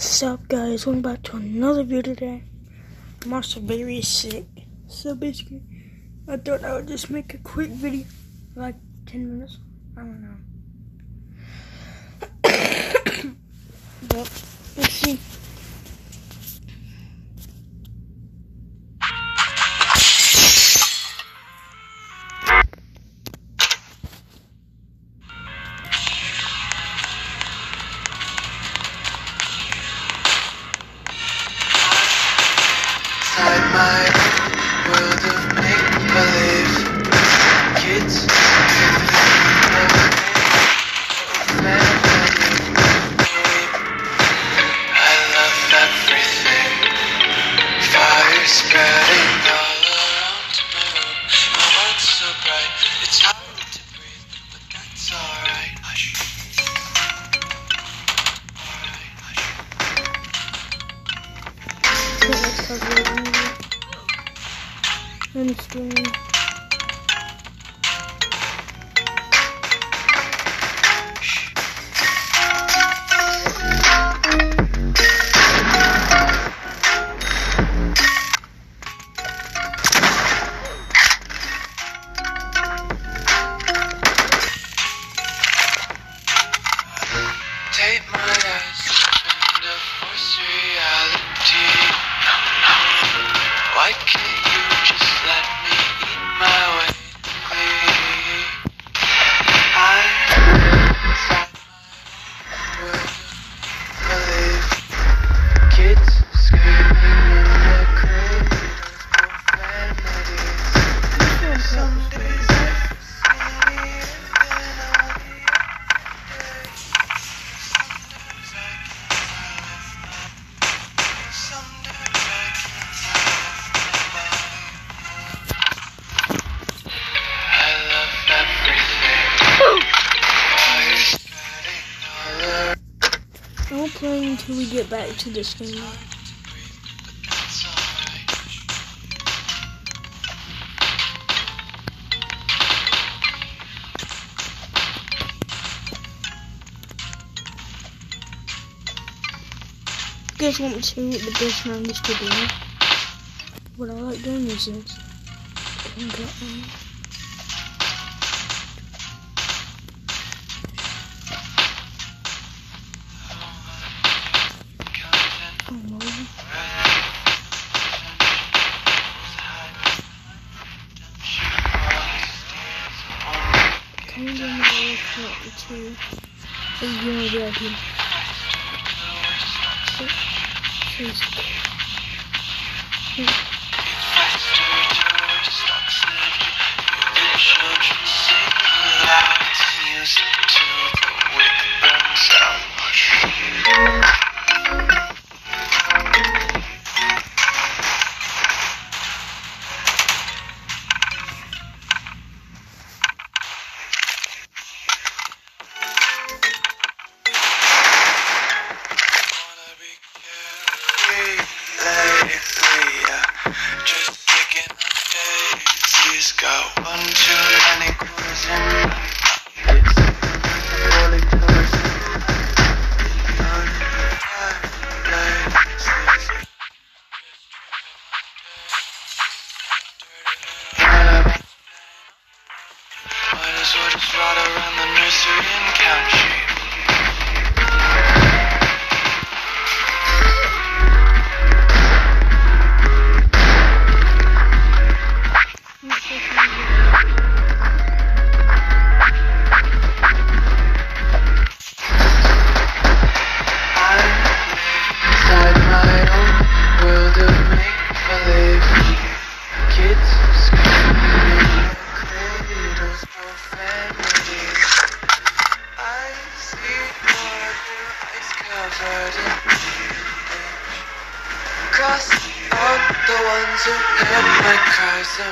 Sup guys, welcome back to another video today. I'm also very sick. So basically, I thought I would just make a quick video, like 10 minutes, I don't know. but, let's see. life. back to this game. guys want me to the best round is to do. What I like doing is this. I'm going to restaurant too. This is going to be open. Please. Please.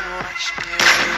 watch me.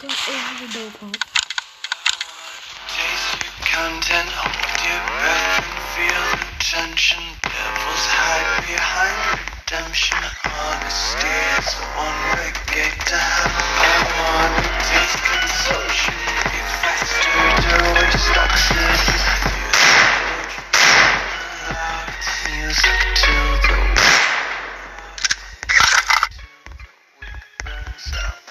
got over the dough pump. Taste your content, hold your breath and feel the tension. Devils hide behind redemption. Honesty is a one-way gate to heaven. I wanna taste consumption. Be faster to waste oxygen. Music to the world. to the burns out.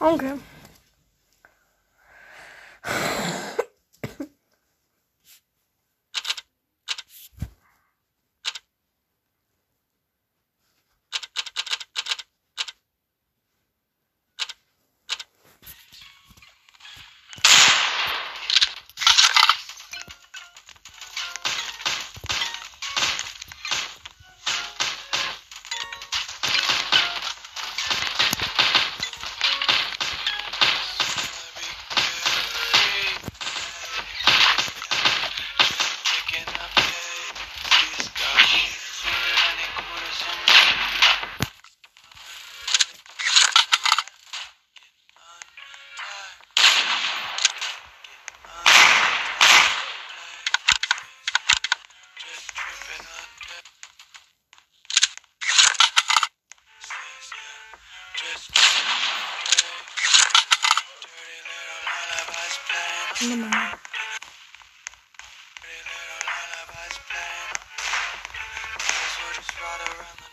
Okay. right around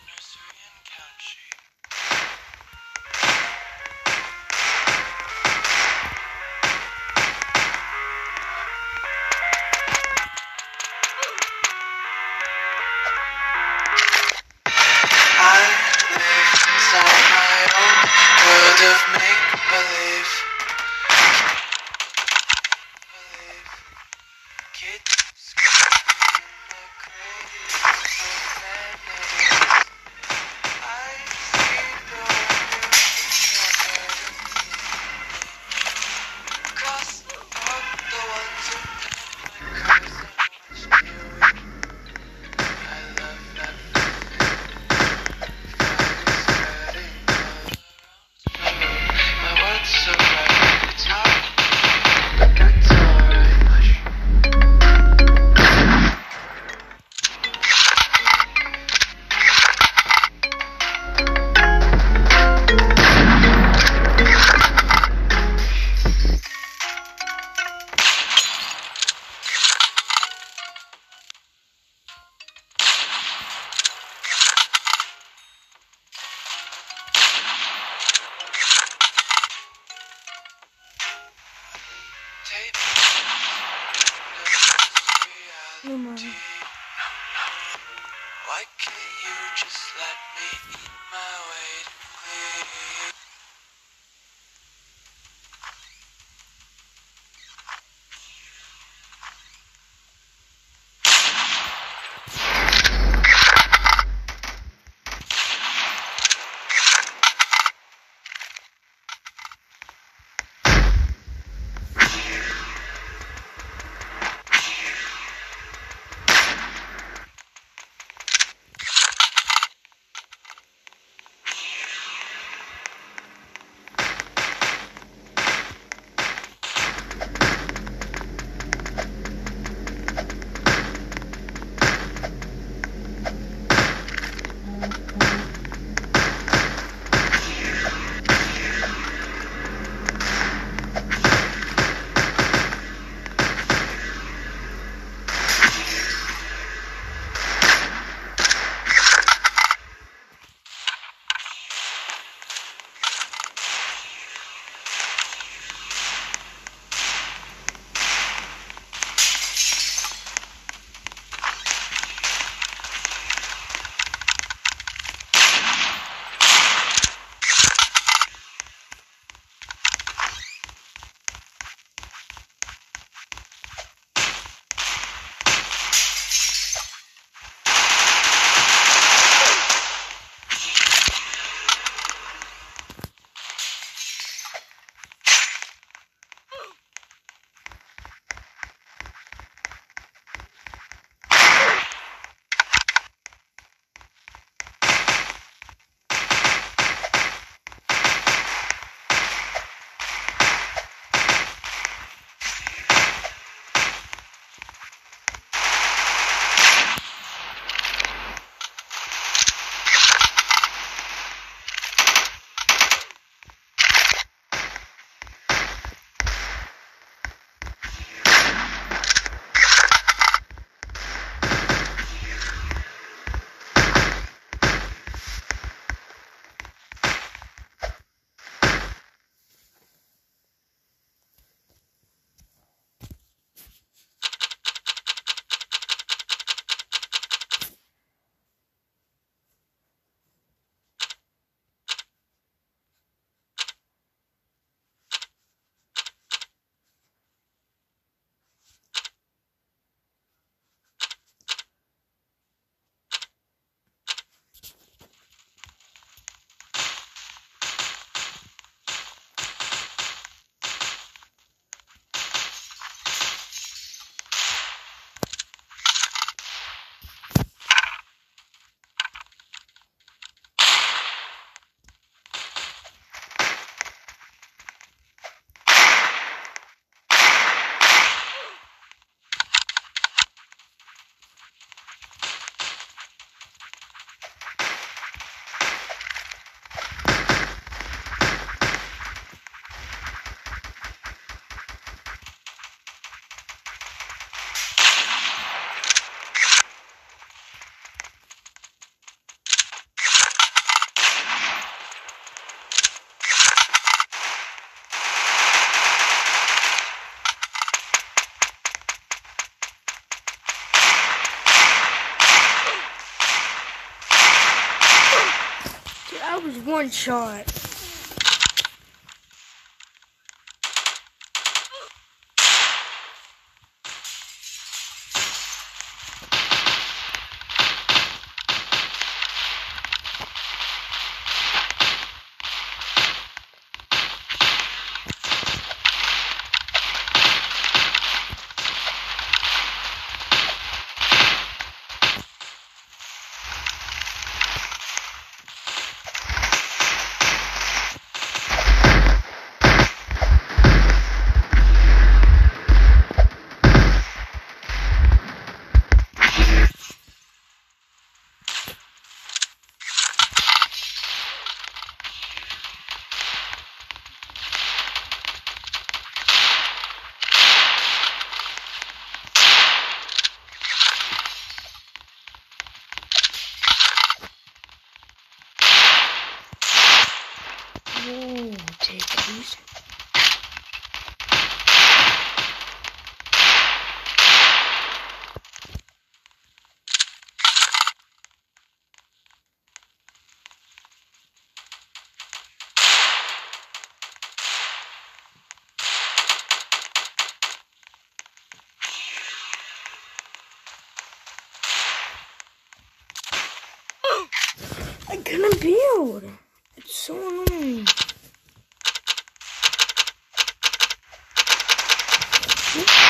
was one shot. these. I couldn't build. Oh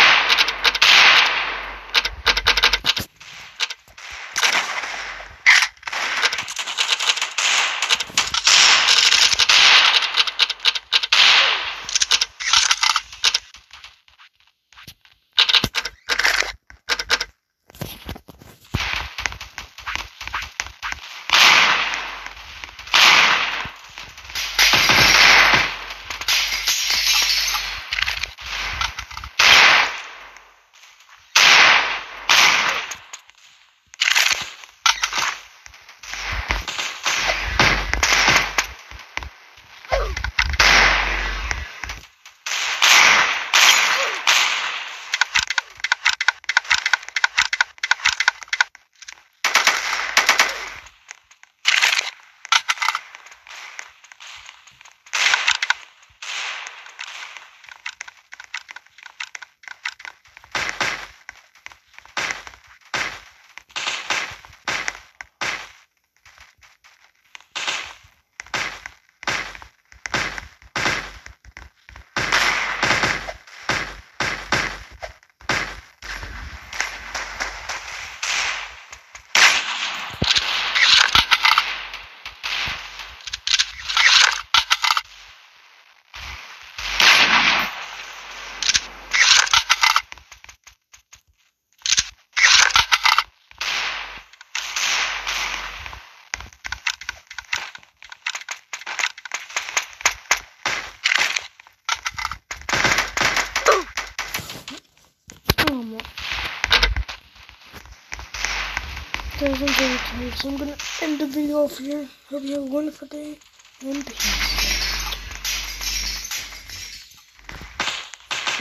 Guys, I'm very tired, so I'm gonna end the video off here. Hope you have a wonderful day and peace.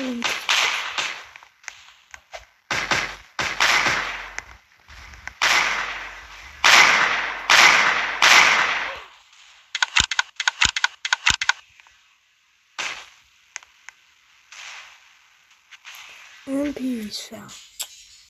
And and peace out.